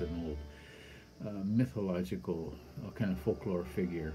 an old uh, mythological uh, kind of folklore figure.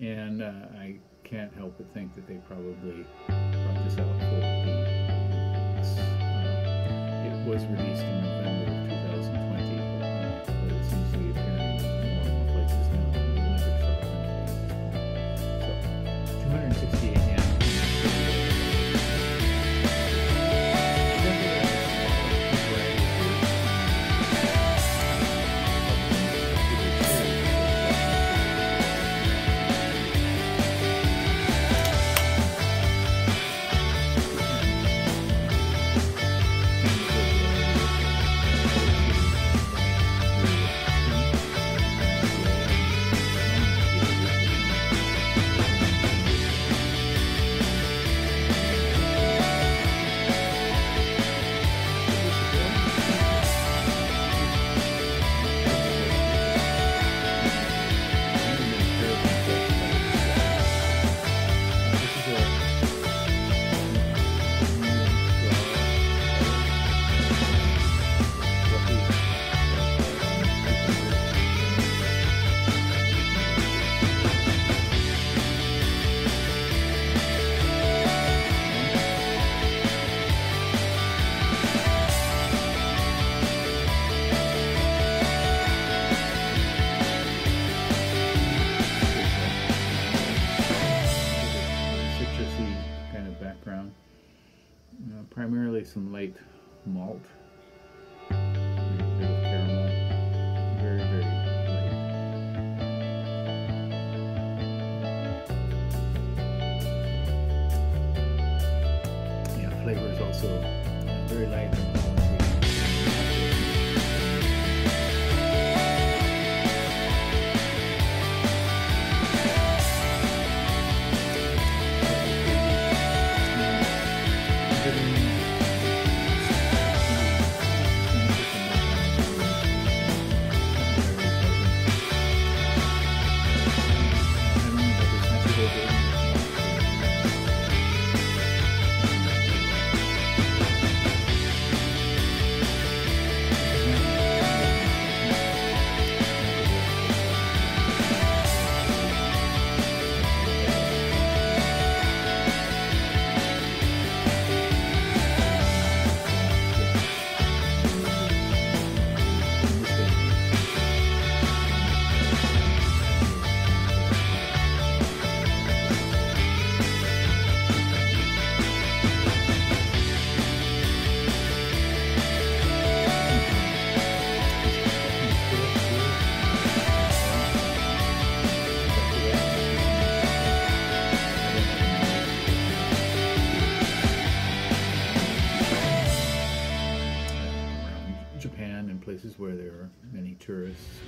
And uh, I can't help but think that they probably brought this out for the. Uh, it was released in November some light malt. Flavor is also very light. Around